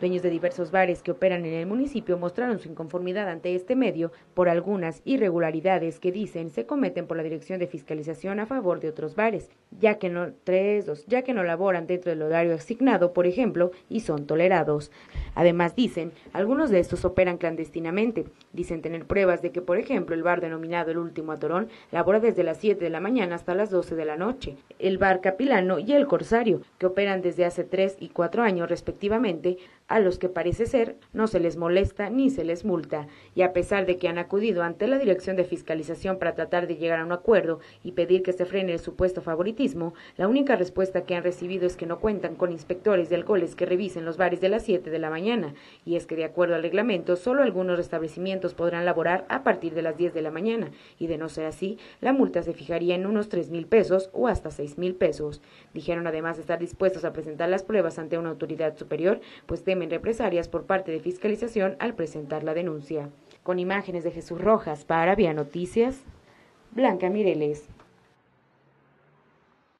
Dueños de diversos bares que operan en el municipio mostraron su inconformidad ante este medio por algunas irregularidades que dicen se cometen por la Dirección de Fiscalización a favor de otros bares, ya que no tres, dos, ya que no laboran dentro del horario asignado, por ejemplo, y son tolerados. Además dicen, algunos de estos operan clandestinamente. Dicen tener pruebas de que, por ejemplo, el bar denominado El Último Atorón labora desde las 7 de la mañana hasta las 12 de la noche. El bar Capilano y el Corsario, que operan desde hace 3 y 4 años respectivamente, a los que parece ser no se les molesta ni se les multa, y a pesar de que han acudido ante la Dirección de Fiscalización para tratar de llegar a un acuerdo y pedir que se frene el supuesto favoritismo, la única respuesta que han recibido es que no cuentan con inspectores de alcoholes que revisen los bares de las 7 de la mañana, y es que de acuerdo al reglamento solo algunos establecimientos podrán laborar a partir de las 10 de la mañana, y de no ser así, la multa se fijaría en unos tres mil pesos o hasta seis mil pesos. Dijeron además estar dispuestos a presentar las pruebas ante una autoridad superior, pues temen represalias por parte de fiscalización al presentar la denuncia. Con imágenes de Jesús Rojas para Vía Noticias, Blanca Mireles.